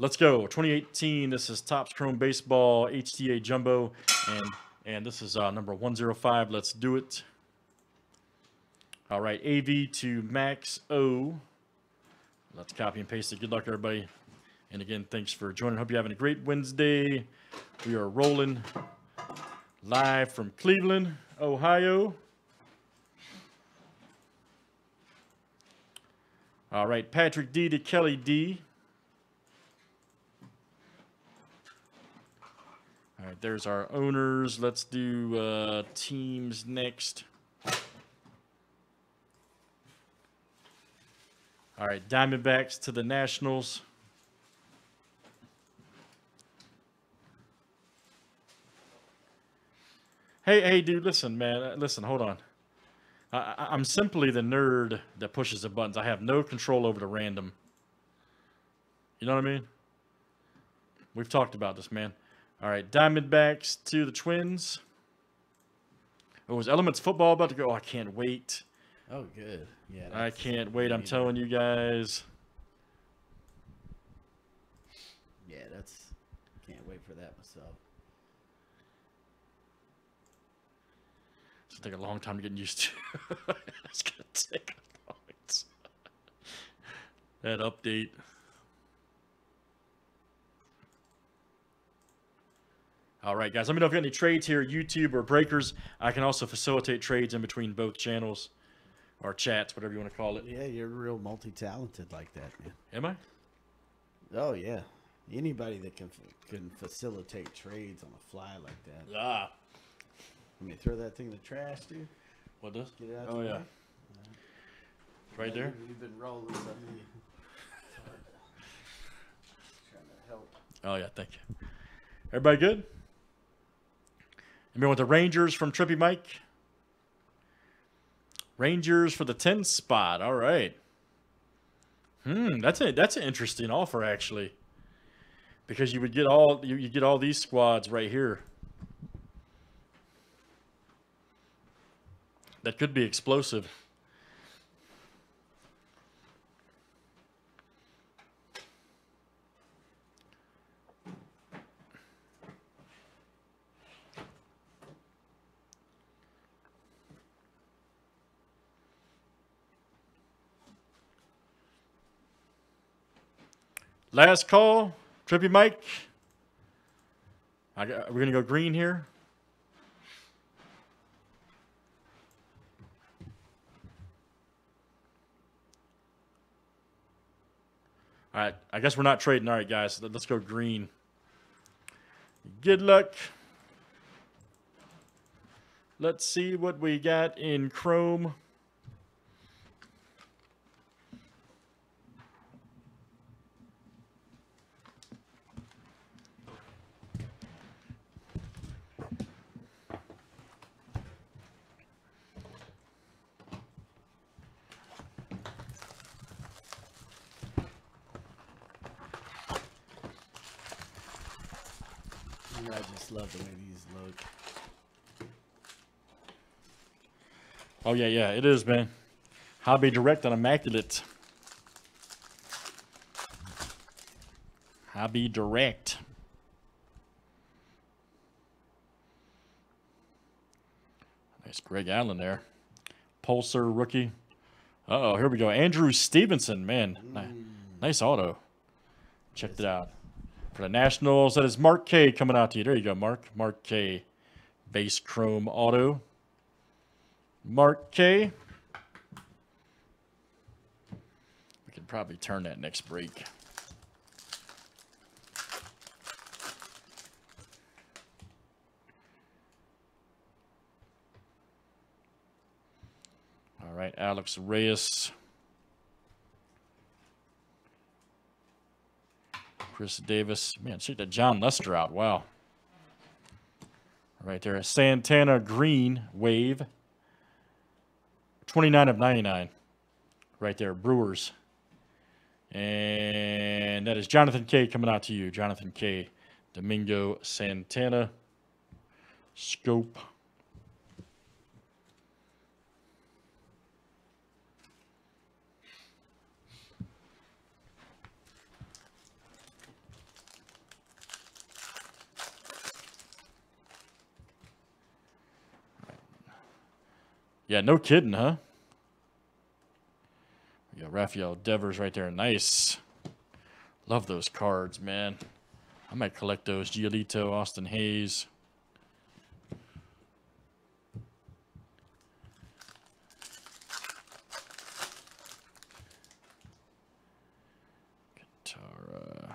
Let's go. 2018. This is Topps Chrome Baseball HTA Jumbo, and and this is uh, number 105. Let's do it. All right, AV to Max O. Let's copy and paste it. Good luck, everybody. And again, thanks for joining. Hope you're having a great Wednesday. We are rolling live from Cleveland, Ohio. All right, Patrick D to Kelly D. All right, there's our owners. Let's do uh, teams next. All right, Diamondbacks to the Nationals. Hey, hey, dude, listen, man. uh, Listen, hold on. I, I- I'm simply the nerd that pushes the buttons. I have no control over the random. You know what I mean? We've talked about this, man. All right, Diamondbacks to the Twins. Oh, is Elements football about to go? Oh, I can't wait. Oh, good. Yeah. I can't wait. I'm telling you guys. Yeah, that's. Can't wait for that myself. It's gonna take a long time to get used to. it's gonna take a long time. That update. All right, guys. Let me know if you got any trades here, YouTube or breakers. I can also facilitate trades in between both channels or chats, whatever you want to call it. Yeah, you're real multi-talented like that, man. Am I? Oh yeah. Anybody that can can facilitate trades on the fly like that. Ah. Let me throw that thing in the trash, dude. What does? Get it out. Oh the yeah. way. Right there. You- You've been rolling some. of you- Trying to help. Oh yeah, thank you. Everybody good? Anybody with the Rangers from Trippy Mike? Rangers for the 10 spot. All right. Hmm, that's a that's an interesting offer actually. Because you would get all you, you get all these squads right here. That could be explosive. Last call, Trippy Mike. I got, we're gonna go green here. All right, I guess we're not trading. All right, guys, let- let's go green. Good luck. Let's see what we got in Chrome. I just love the way these look. Oh yeah, yeah, it is, man. Hobby Direct on Immaculate. Hobby Direct. Nice Greg Allen there. Pulsar rookie. Uh oh, here we go. Andrew Stevenson, man. Ni- Nice auto. Check it out. For the Nationals, that is Mark K coming out to you. There you go, Mark. Mark K. Base Chrome auto. Mark K. We could probably turn that next break. All right, Alex Reyes. Chris Davis. Man, check that Jon Lester out. Wow. Right there. Santana Green Wave. 29 of 99. Right there. Brewers. And that is Jonathan K coming out to you. Jonathan K. Domingo Santana. Scope. Yeah, no kidding, huh? We got Rafael Devers right there. Nice. Love those cards, man. I might collect those. Giolito, Austin Hays. Katara.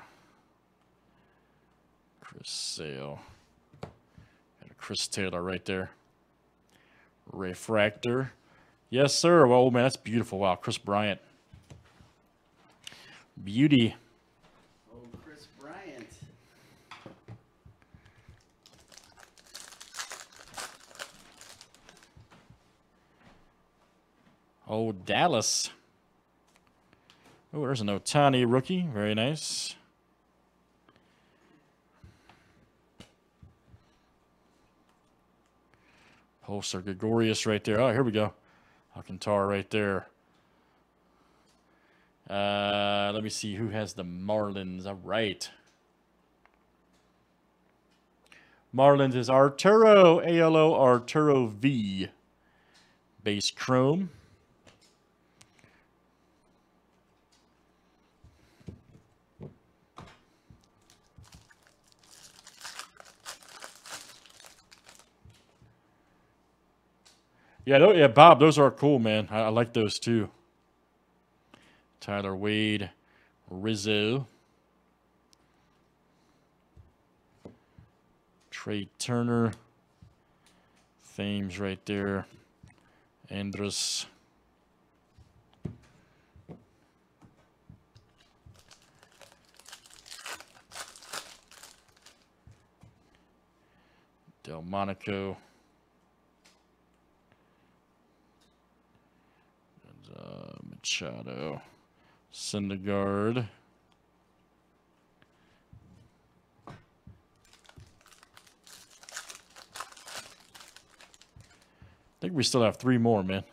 Chris Sale. Got a Chris Taylor right there. Refractor. Yes, sir. Well, man, that's beautiful. Wow, Kris Bryant. Beauty. Oh, Kris Bryant. Oh, Dallas. Oh, there's an Ohtani rookie. Very nice. Pulsar Gregorius right there. Oh, here we go. Alcantara right there. Uh, let me see who has the Marlins. All right. Marlins is Arturo, ALO Arturo V. Base Chrome. Yeah, yeah, Bob, those are cool, man. I, I like those too. Tyler Wade, Rizzo, Trea Turner, Thames right there, Andrus. Delmonico. And, uh, Machado. Syndergaard. I think we still have three more, man.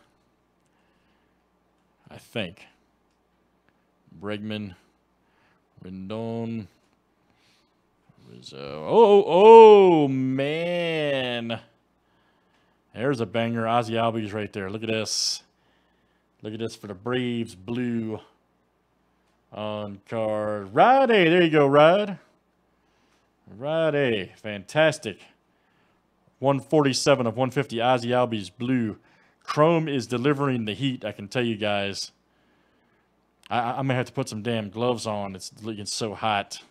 I think. Bregman, Rendon, Rizzo. Oh, oh, man. There's a banger. Ozzie Albies right there. Look at this. Look at this for the Braves blue on card. Righty. There you go, Ride. Righty. Fantastic. 147 of 150 Ozzie Albies blue. Chrome is delivering the heat, I can tell you guys. I, I'm going to have to put some damn gloves on. It's looking so hot.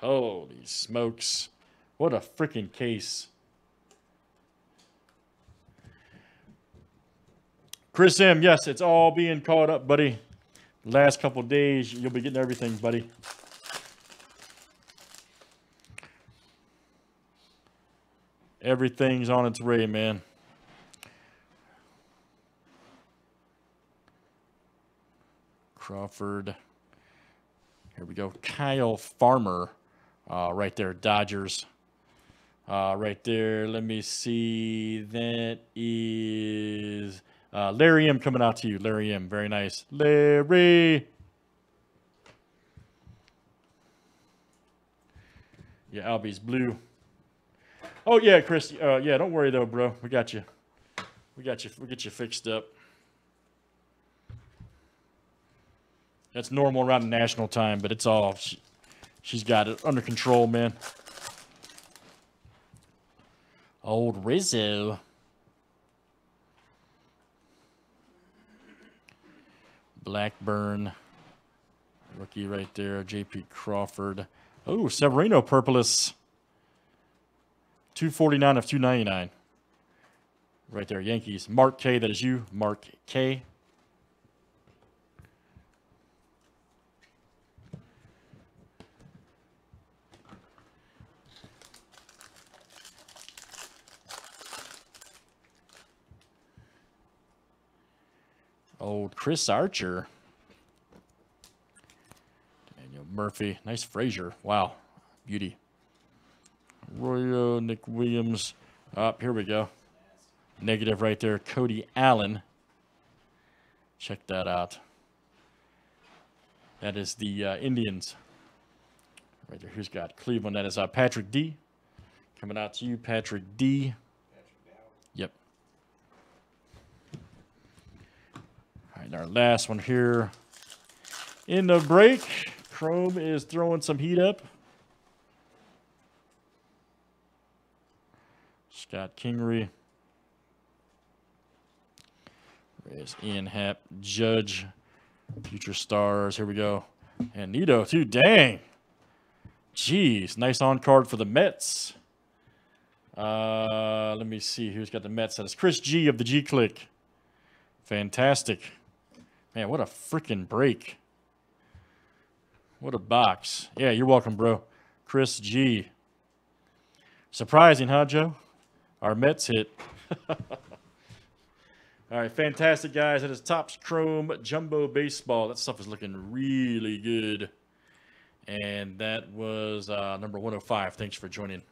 Holy smokes. What a freaking case. Chris M, yes, it's all being caught up, buddy. Last couple days, you'll be getting everything, buddy. Everything's on its way, man. Crawford. Here we go. Kyle Farmer, uh, right there, Dodgers. Uh, right there. Let me see. That is uh, Larry M coming out to you. Larry M. Very nice. Larry. Yeah, Albies blue. Oh yeah, Chris. Uh, yeah, don't worry though, bro. We got you. We got you. We get you fixed up. That's normal around national time, but it's all. She, she's got it under control, man. Old Rizzo. Blackburn. Rookie right there. J.P. Crawford. Oh, Severino Purpleus. 249 of 299. Right there, Yankees. Mark K, that is you. Mark K. Old Chris Archer. Daniel Murphy. Nice Frazier. Wow. Beauty. Royo, Nick Williams. Up, here we go. Negative right there. Cody Allen. Check that out. That is the uh, Indians. Right there. Who's got Cleveland? That is uh, Patrick D. Coming out to you, Patrick D. right, our last one here in the break. Chrome is throwing some heat up. Scott Kingery. There's Ian Happ, Judge, Future Stars. Here we go. And Nito, too. Dang. Jeez. Nice on card for the Mets. Uh, let me see who's got the Mets. That is Chris G of the G Click. Fantastic. Man, what a freaking break. What a box. Yeah, you're welcome, bro. Chris G. Surprising, huh, Joe? Our Mets hit. All right, fantastic, guys. That is Topps Chrome Jumbo Baseball. That stuff is looking really good. And that was uh, number 105. Thanks for joining.